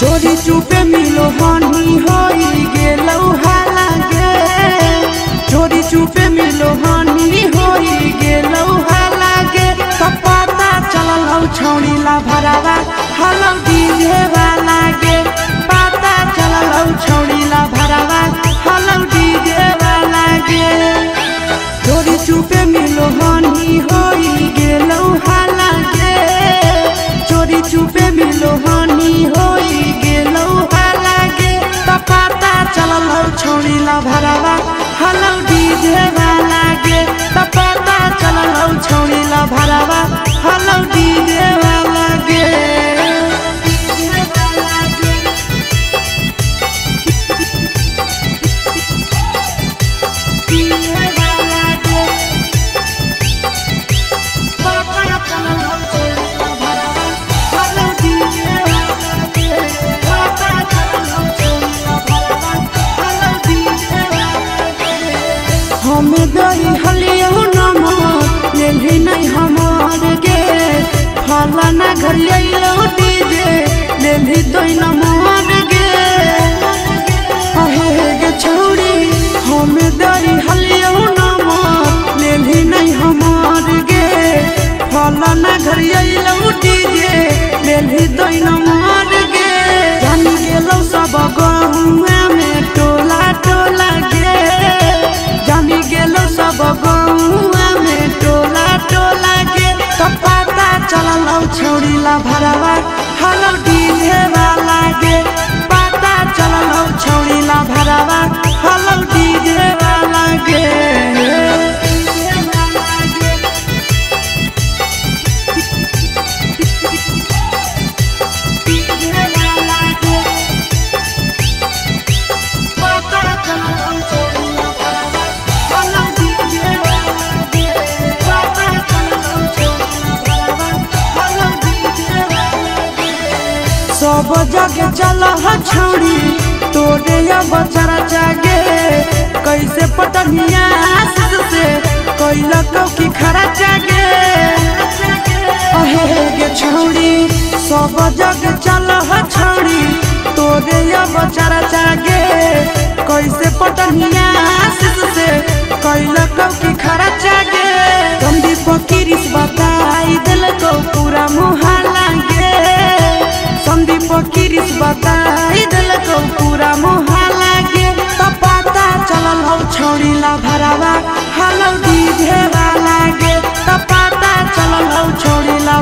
चोरी चुपे मिलो हानि होई गेलौ हाला गे चोरी चुपे मिलो हानि होई गेलौ हाला गे कपाता चललौ छौड़ी ला भरावा। हलौ डीजे मिलो हानि होई गेलौ हाला गे तपाता चललौ छौड़ी ला भरावा। हमें दही हलियो लेली नहीं हमार गे फलाना घर अइलो डीजे लेली दही नमक गे अहे गे छौड़ी हमें दही हलियो नमक लेली नहीं हमार गे फलाना घर अइलो डीजे लेली दही नमक गे जानी गेलो सब गहुआ छौड़ी ला सब जगह चल छौड़ी तोरे अब चरा जागे। कैसे पटनिया से कैल की खरा जागे। अहे छौड़ी, सब जगह चल छौड़ी तोरे अब चरा जागे। कैसे पटनिया से कैल की खरा जागे। गंदी फकीरिस दौड़ीला भरावा हलो डीजे वाला गे तो पता चलल छोड़ी ला